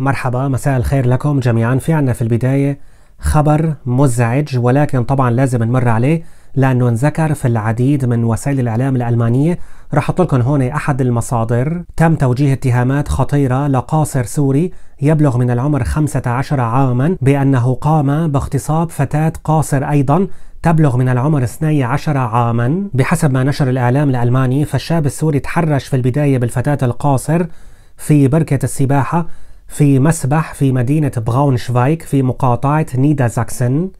مرحبا مساء الخير لكم جميعا. في عنا في البداية خبر مزعج ولكن طبعا لازم نمر عليه لأنه انذكر في العديد من وسائل الإعلام الألمانية. رح أحط لكم هون أحد المصادر. تم توجيه اتهامات خطيرة لقاصر سوري يبلغ من العمر 15 عاما بأنه قام باغتصاب فتاة قاصر أيضا تبلغ من العمر 12 عاما. بحسب ما نشر الإعلام الألماني فالشاب السوري تحرش في البداية بالفتاة القاصر في بركة السباحة. في مسبح في مدينة براونشفايك في مقاطعة نيدا زاكسن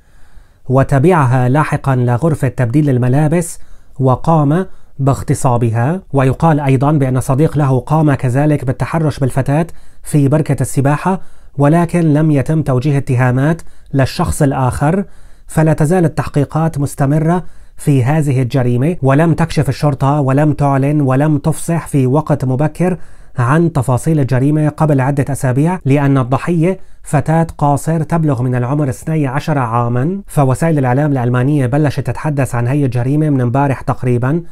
وتبعها لاحقا لغرفة تبديل الملابس وقام باغتصابها ويقال أيضا بأن صديق له قام كذلك بالتحرش بالفتاة في بركة السباحة ولكن لم يتم توجيه اتهامات للشخص الآخر فلا تزال التحقيقات مستمرة في هذه الجريمة ولم تكشف الشرطة ولم تعلن ولم تفصح في وقت مبكر عن تفاصيل الجريمة قبل عدة أسابيع لأن الضحية فتاة قاصر تبلغ من العمر 12 عاما. فوسائل الإعلام الألمانية بلشت تتحدث عن هي الجريمة من امبارح تقريبا.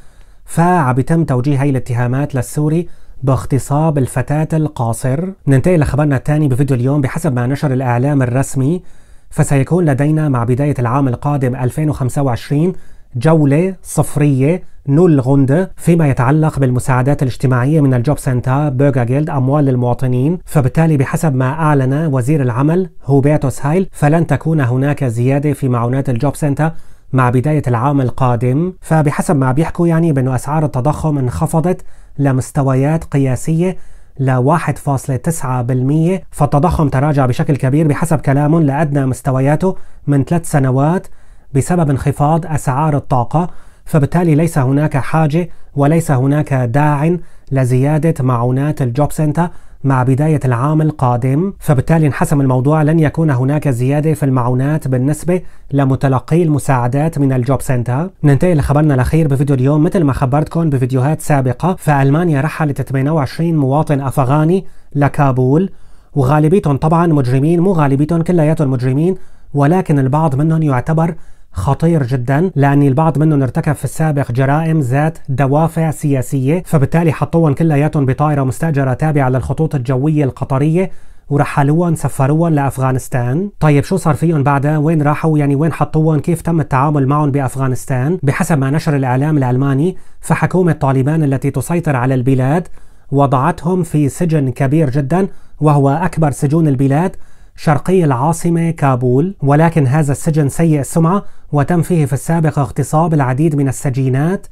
فعم توجيه هي الاتهامات للسوري باغتصاب الفتاة القاصر. ننتقل لخبرنا الثاني بفيديو اليوم بحسب ما نشر الإعلام الرسمي. فسيكون لدينا مع بداية العام القادم 2025 جولة صفرية نول غوندة فيما يتعلق بالمساعدات الاجتماعية من الجوب سنتا بيرجا جيلد أموال للمواطنين. فبالتالي بحسب ما أعلن وزير العمل هوبرتوس هايل فلن تكون هناك زيادة في معونات الجوب سنتا مع بداية العام القادم. فبحسب ما بيحكوا يعني بأنه أسعار التضخم انخفضت لمستويات قياسية ل 1.9% فالتضخم تراجع بشكل كبير بحسب كلامهم لأدنى مستوياته من ثلاث سنوات. بسبب انخفاض أسعار الطاقة فبالتالي ليس هناك حاجة وليس هناك داع لزيادة معونات الجوب سنتا مع بداية العام القادم. فبالتالي انحسم الموضوع لن يكون هناك زيادة في المعونات بالنسبة لمتلقي المساعدات من الجوب سنتا ننتقل لخبرنا الأخير بفيديو اليوم. مثل ما خبرتكم بفيديوهات سابقة فألمانيا رحلت 28 مواطن أفغاني لكابول وغالبيتهم طبعا مجرمين مو غالبيتهم كلياتهم مجرمين ولكن البعض منهم يعتبر خطير جدا لأن البعض منهم ارتكب في السابق جرائم ذات دوافع سياسية فبالتالي حطوهم كلياتهم بطائرة مستأجرة تابعة للخطوط الجوية القطرية ورحلوهم سفروهم لأفغانستان. طيب شو صار فيهم بعدها وين راحوا؟ يعني وين حطوهم؟ كيف تم التعامل معهم بأفغانستان؟ بحسب ما نشر الإعلام الألماني فحكومة طالبان التي تسيطر على البلاد وضعتهم في سجن كبير جدا وهو أكبر سجون البلاد شرقي العاصمة كابول ولكن هذا السجن سيء السمعة وتم فيه في السابق اغتصاب العديد من السجينات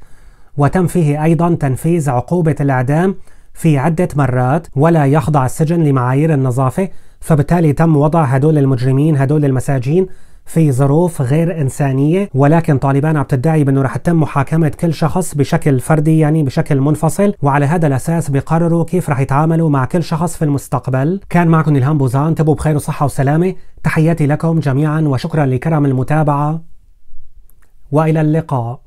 وتم فيه أيضا تنفيذ عقوبة الإعدام في عدة مرات ولا يخضع السجن لمعايير النظافة فبالتالي تم وضع هدول المجرمين هدول المساجين في ظروف غير إنسانية ولكن طالبان عم تدعي بأنه رح تتم محاكمة كل شخص بشكل فردي يعني بشكل منفصل. وعلى هذا الأساس بيقرروا كيف رح يتعاملوا مع كل شخص في المستقبل. كان معكم إلهام بوزان تبوا بخير وصحة وسلامة. تحياتي لكم جميعا وشكرا لكرم المتابعة. وإلى اللقاء.